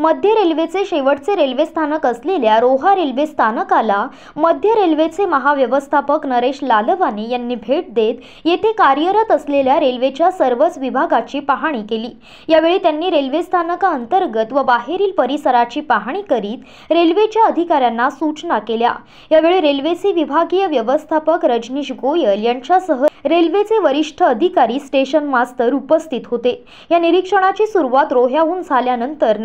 मध्य रेल्वेचे शेवटचे रेल्वे स्थानक असलेल्या रोहा रेल्वे स्थानकाला मध्य रेल्वेचे महाव्यवस्थापक नरेश लालवानी यांनी भेट देत येथे कार्यरत असलेल्या रेल्वेच्या सर्वच विभागाची पाहणी केली. यावेळी त्यांनी रेल्वे स्थानकाअंतर्गत व बाहेरील परिसराची पाहणी करीत रेल्वेच्या अधिकाऱ्यांना सूचना केल्या. यावेळी रेल्वेचे विभागीय व्यवस्थापक रजनीश गोयल यांच्यासह रेल्वेचे वरिष्ठ अधिकारी स्टेशन मास्तर उपस्थित होते. या निरीक्षणाची सुरुवात रोह्याहून झाल्यानंतर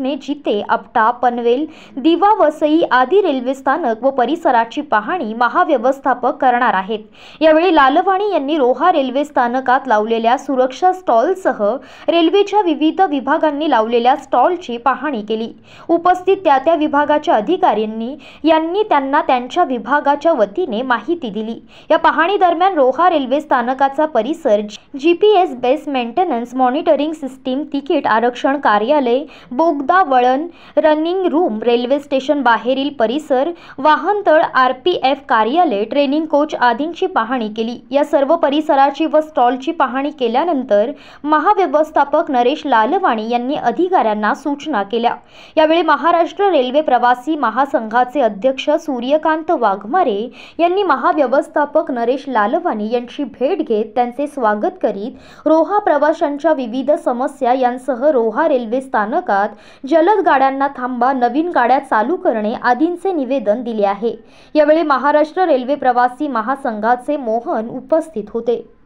पथकने जिते आपटा पनवेल दिवा वसई आदी रेल्वे स्थानक व परिसराची पाहणी महाव्यवस्थापक करणार आहेत. यावेळी लालवाणी यांनी रोहा रेल्वे स्थानकात लावलेल्या सुरक्षा स्टॉलसह रेल्वेच्या विविध विभागांनी लावलेल्या स्टॉलची पाहणी केली. उपस्थित त्या त्या विभागाच्या अधिकाऱ्यांनी यांनी त्यांना त्यांच्या विभागाच्या वतीने माहिती दिली. या पाहणी दरम्यान रोहा रेल्वे स्थानकाचा परिसर G P S base maintenance monitoring system ticket आरक्षण कार्यालय बोगदा वळण रनिंग रूम रेल्वे स्टेशन बाहेरील परिसर वाहनतळ आर पी एफ कार्यालय ट्रेनिंग कोच आदींची पाहणी केली. या सर्व परिसराची व स्टॉलची पाहणी केल्यानंतर महाव्यवस्थापक नरेश लालवाणी यांनी अधिकाऱ्यांना सूचना केल्या. यावेळी महाराष्ट्र रेल्वे प्रवासी महासंघाचे अध्यक्ष सूर्यकांत वाघमारे यांनी महाव्यवस्थापक नरेश लालवाणी यांची भेट घेत त्यांचे स्वागत करीत रोहा प्रवाशांच्या विविध समस्या यांसह रोहा रेल्वे स्थानकात जलद गाड्यांना थांबा नवीन गाड्या चालू करणे आदींचे निवेदन दिले आहे. यावेळी महाराष्ट्र रेल्वे प्रवासी महासंघाचे मोहन उपस्थित होते.